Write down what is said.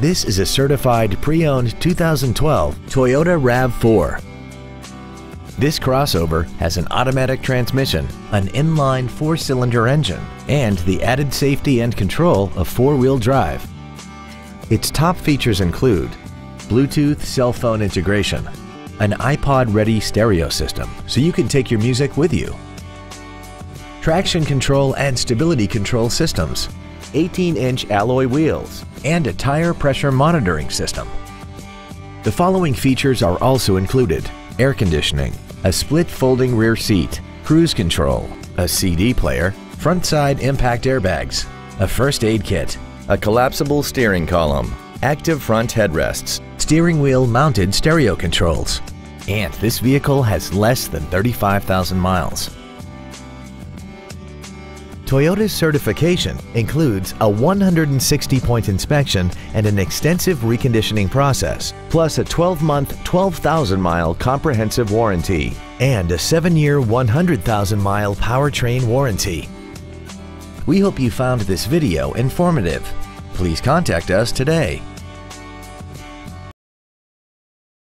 This is a certified pre-owned 2012 Toyota RAV4. This crossover has an automatic transmission, an inline four-cylinder engine, and the added safety and control of four-wheel drive. Its top features include Bluetooth cell phone integration, an iPod-ready stereo system so you can take your music with you, traction control and stability control systems, 18-inch alloy wheels, and a tire pressure monitoring system. The following features are also included. Air conditioning, a split folding rear seat, cruise control, a CD player, front side impact airbags, a first aid kit, a collapsible steering column, active front headrests, steering wheel mounted stereo controls, and this vehicle has less than 35,000 miles. Toyota's certification includes a 160-point inspection and an extensive reconditioning process, plus a 12-month, 12,000-mile comprehensive warranty and a 7-year, 100,000-mile powertrain warranty. We hope you found this video informative. Please contact us today.